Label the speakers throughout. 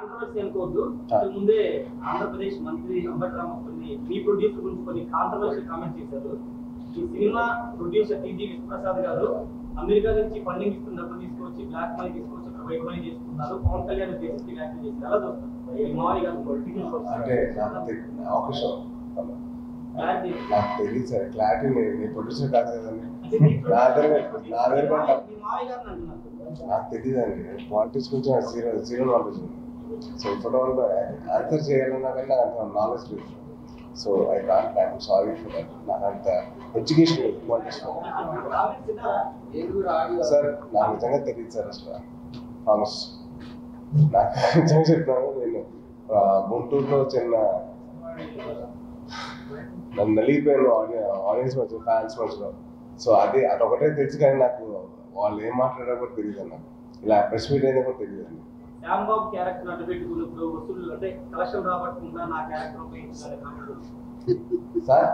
Speaker 1: Controversy అనుకోవద్దు. ఇంతకు ముందే ఆంధ్రప్రదేశ్ మంత్రి అంబటి రామ కొన్ని మీ ప్రొడ్యూసర్ గురించి కొన్ని కాంట్రవర్సీ కామెంట్ చేశారు. ఈ సినిమా ప్రొడ్యూసర్ టీజీ గారు అమెరికా నుంచి ఫండింగ్ ఇస్తున్న డబ్బులు తీసుకొచ్చి బ్లాక్ మనీ తీసుకొచ్చి వైట్ మనీ చేసుకున్నారు. పవన్ కళ్యాణ్ చేసి చూస్తారు?
Speaker 2: నాకు.
Speaker 1: క్లారిటీ
Speaker 2: నాకు తెలియదు సార్. క్లారిటీ నేను ప్రొడ్యూసర్ కాదు కదండి. నా దగ్గర నా దగ్గర తెలియదండి పాలిటిక్స్ నాకు జీరో జీరో నాలెడ్జ్ ఉంది సో ఇప్పటి వరకు ఆన్సర్ చేయాలన్నా కానీ నాకు అంత నాలెడ్జ్ లేదు so I can't I'm sorry for that నాకు అంత ఎడ్యుకేషన్
Speaker 1: ఎక్కువ
Speaker 2: సార్ నాకు నిజంగా తెలియదు సార్ అసలు. ప్రామిస్ నాకు నిజంగా చెప్తాను నేను గుంటూరులో చిన్న నన్ను నలిగిపోయాను ఆడియన్స్ మధ్య ఫ్యాన్స్ మధ్యలో. సో అది అదొకటే తెలుసు కానీ నాకు వాళ్ళు ఏం మాట్లాడారో కూడా తెలియదు నాకు. ఇలా ప్రెస్ మీట్ అయినా కూడా తెలియదు అండి
Speaker 1: శ్యామ్ బాబు క్యారెక్టర్ అడ్డు పెట్టుకున్నప్పుడు వసూలు అంటే కలెక్షన్ రాబట్టకుండా నా క్యారెక్టర్
Speaker 2: సార్?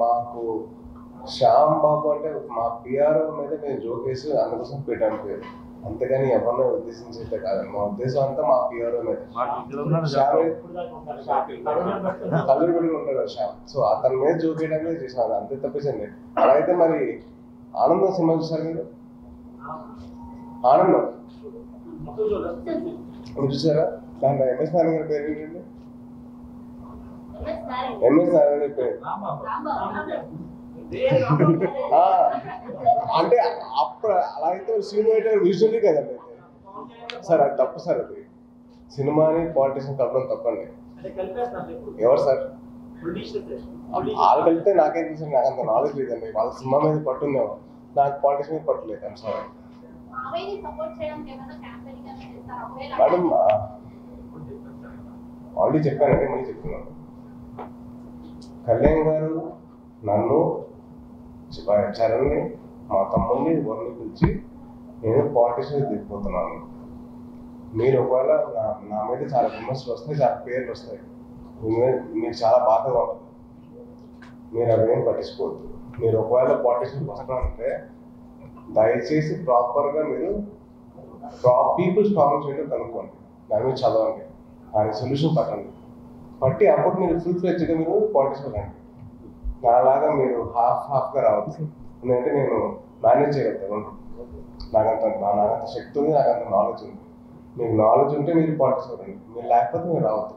Speaker 2: మాకు శ్యామ్ బాబు అంటే మా పిఆర్ఓ మీద మేము జోకేసి అందుకోసం పెట్టాను పేరు. అంతేగాని ఎవరినో ఉద్దేశించి అయితే కాదు. మా ఉద్దేశం అంతా మా పిఆర్ఓ మీద. కల్లూరు పెట్టి ఉంటాడు శ్యామ్ సో అతని మీద జోకేయడమే చేసాను అంతే తప్పేసండి అలా అయితే మరి ఆనందం సినిమా చూసారు మీరు? ఆనందం చూసారా? దాంట్లో ఎంఎస్ నారాయణ గారి పేరు ఏంటండి?
Speaker 3: ఎంఎస్ నారాయణ.
Speaker 2: గారి పేరు. అంటే అప్పుడు అలా అయితే సినిమా విజువల్లీ కదండి అయితే సార్ అది తప్పు సార్ అది. సినిమాని పాలిటిషన్ కలపడం తప్పండి. ఎవరు సార్. వాళ్ళు కలిపితే నాకేం తెలుసు నాకు అంత నాలెడ్జ్ లేదండి. వాళ్ళ సినిమా మీద పట్టుందేమో. నాకు పాలిటిక్స్ మీద పట్టలేదు ఐమ్ సారీ మేడం ఆల్రెడీ చెప్పానండి మళ్ళీ చెప్తున్నాను. కళ్యాణ్ గారు నన్ను చరణ్ని మా తమ్ముడిని ఎవరిని పిలిచి నేను పాలిటిషన్ దిగిపోతున్నాను. మీరు ఒకవేళ నా నా మీద చాలా విమర్శలు వస్తాయి చాలా పేర్లు వస్తాయి. మీకు చాలా బాధగా ఉంటుంది మీరు అవేం పట్టించుకోవద్దు. మీరు ఒకవేళ పాలిటిషన్ వస్తానంటే దయచేసి ప్రాపర్గా మీరు పీపుల్స్ ప్రాబ్లమ్స్ ఏంటో కనుక్కోండి. దాని మీద చదవండి. దానికి సొల్యూషన్ పట్టండి. పట్టి అప్పుడు మీరు ఫుల్ ఫ్లెడ్జ్గా మీరు పాలిటిక్స్ రండి. నాలాగా మీరు హాఫ్ హాఫ్గా రావచ్చు ఎందుకంటే నేను మేనేజ్ చేయగలుగుతాను. నాకంత నా- నాకంత శక్తి ఉంది నాకంత నాలెడ్జ్ ఉంది. మీకు నాలెడ్జ్ ఉంటే మీరు పాలిటిక్స్ రండి. మీరు లేకపోతే మీరు రావద్దు.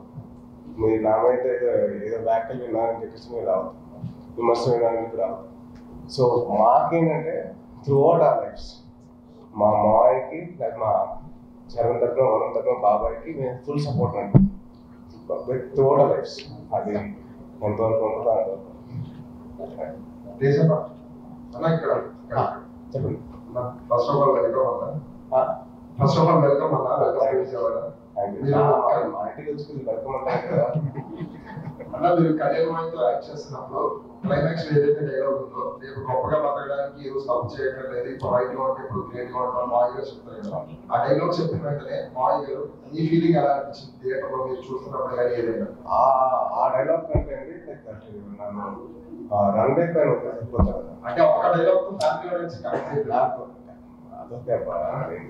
Speaker 2: మీరు నా మీద ఏదో ఏదో వ్యాఖ్యలు విన్నారని చెప్పేసి మీరు రావద్దు. విమర్శ వినాలని రావద్దు. సో మాకేంటంటే త్రూ అవుట్ ఆర్ లైఫ్స్ మా మావయ్యకి లేక మా చరణ్ తరఫున వరుణ్ తరఫున బాబాయ్కి మేము ఫుల్ సపోర్ట్ అండి త్రూ అవుట్ ఆర్ లైఫ్స్ అది ఎంతవరకు ఉంటుందో అంతవరకు
Speaker 4: దేశం అన్న ఇక్కడ
Speaker 2: ఆ, చెప్పండి
Speaker 4: ఫస్ట్ ఆఫ్ ఆల్ వెల్కమ్ అన్న
Speaker 2: ఆ,
Speaker 4: ఫస్ట్ ఆఫ్ ఆల్ వెల్కమ్ అన్న వెల్కమ్ విజయవాడ
Speaker 2: థాంక్ యూ.
Speaker 4: మీరు
Speaker 2: ఆ, మా ఇంటికి వచ్చి వెల్కమ్ అంటారు కదా
Speaker 4: అన్న మీరు కళ్యాణ్ మాయతో యాక్ట్ చేస్తున్నప్పుడు క్లైమాక్స్ ఏదైతే డైలాగ్ ఉందో రేపు గొప్పగా బతకడానికి ఈ రోజు తప్పు చేయక్కర్లేదు ఇప్పుడు రైట్గా ఉంటే ఇప్పుడు గ్రేట్గా ఉంటాం మాయ గారు చెప్తారు కదా. ఆ డైలాగ్ చెప్పిన వెంటనే మాయ గారు మీ ఫీలింగ్ ఎలా అనిపించింది? థియేటర్లో మీరు చూస్తున్నప్పుడు కానీ ఏదైనా?
Speaker 2: ఆ ఆ డైలాగ్ కంటే అండి పైన
Speaker 4: అంటే ఒక్క డైలాగ్తో ఫ్యామిలీ ఆడియన్స్ కనెక్ట్
Speaker 2: నాకు అదొకే అబ్బా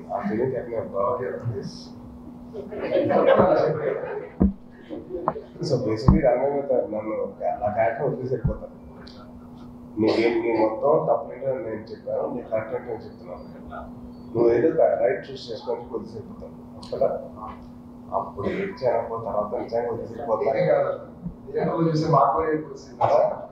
Speaker 2: ఆ ఫీలింగ్ చెప్పిన అబ్బా. సో బేసిక్లీ రన్వే నన్ను నా క్యారెక్టర్ వదిలేసి వెళ్ళిపోతాను నీకేం నీ మొత్తం తప్పేంటో నేను చెప్పాను నీ కరెక్ట్ అంటే నేను చెప్తున్నాను. నువ్వు ఏదో రైట్ చూస్ చేసుకొని వదిలేసి వెళ్ళిపోతాను కదా అప్పుడు ఏడ్చాను తర్వాత నిజంగా వదిలేసి
Speaker 4: ఇదే
Speaker 2: వెళ్ళిపోతాను